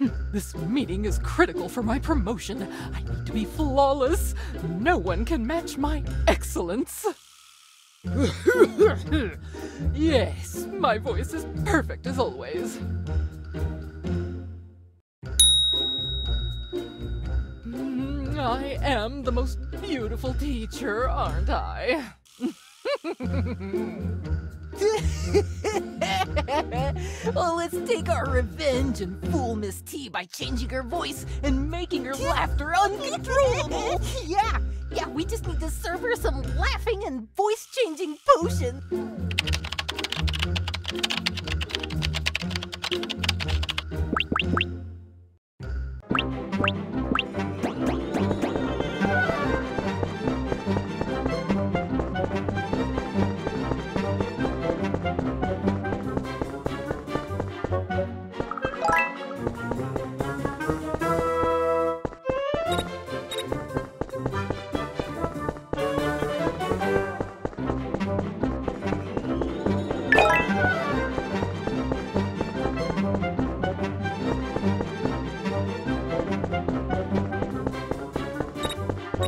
This meeting is critical for my promotion. I need to be flawless. No one can match my excellence. yes, my voice is perfect as always. Mm, I am the most beautiful teacher, aren't I? well, let's take our revenge and fool Miss T by changing her voice and making her laughter uncontrollable. yeah, yeah, we just need to serve her some laughing and voice changing potion. I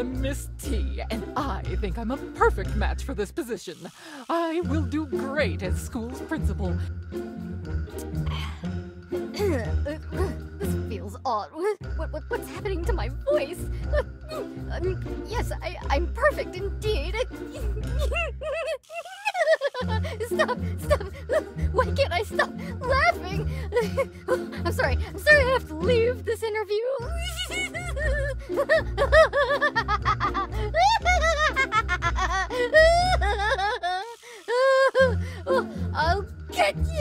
am Miss T, and I think I'm a perfect match for this position. I will do great as school's principal. this feels odd. What, what, what's happening to my voice? Um, yes, I, I'm perfect indeed. stop, stop. Why can't I stop laughing? I'm sorry. I'm sorry I have to leave this interview.